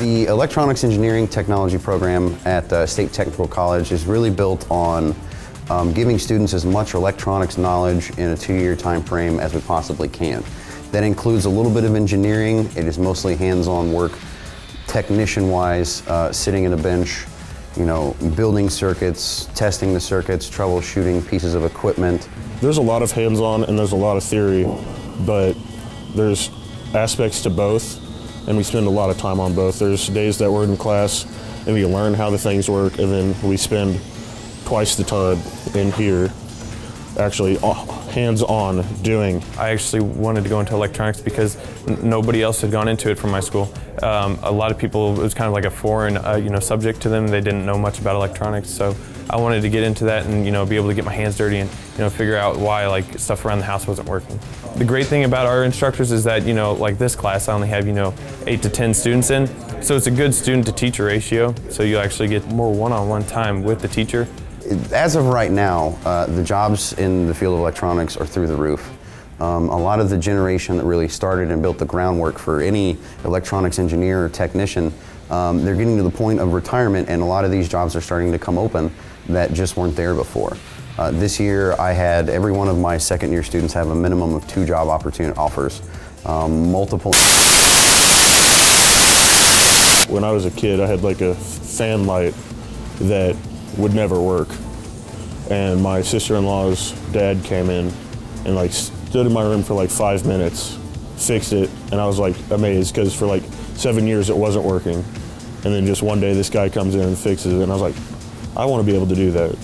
The Electronics Engineering Technology program at uh, State Technical College is really built on um, giving students as much electronics knowledge in a two-year time frame as we possibly can. That includes a little bit of engineering. It is mostly hands-on work, technician-wise, uh, sitting at a bench, you know, building circuits, testing the circuits, troubleshooting pieces of equipment. There's a lot of hands-on and there's a lot of theory, but there's aspects to both, and we spend a lot of time on both. There's days that we're in class and we learn how the things work, and then we spend twice the time in here actually uh, hands-on doing. I actually wanted to go into electronics because nobody else had gone into it from my school. Um, a lot of people, it was kind of like a foreign uh, you know, subject to them. They didn't know much about electronics, so I wanted to get into that and you know, be able to get my hands dirty and you know, figure out why like stuff around the house wasn't working. The great thing about our instructors is that, you know, like this class, I only have, you know, eight to 10 students in, so it's a good student to teacher ratio, so you actually get more one-on-one -on -one time with the teacher as of right now, uh, the jobs in the field of electronics are through the roof. Um, a lot of the generation that really started and built the groundwork for any electronics engineer or technician, um, they're getting to the point of retirement and a lot of these jobs are starting to come open that just weren't there before. Uh, this year I had every one of my second year students have a minimum of two job opportunity offers, um, multiple. When I was a kid I had like a fan light that would never work. And my sister-in-law's dad came in and like stood in my room for like five minutes, fixed it, and I was like amazed because for like seven years it wasn't working. And then just one day this guy comes in and fixes it, and I was like, I want to be able to do that.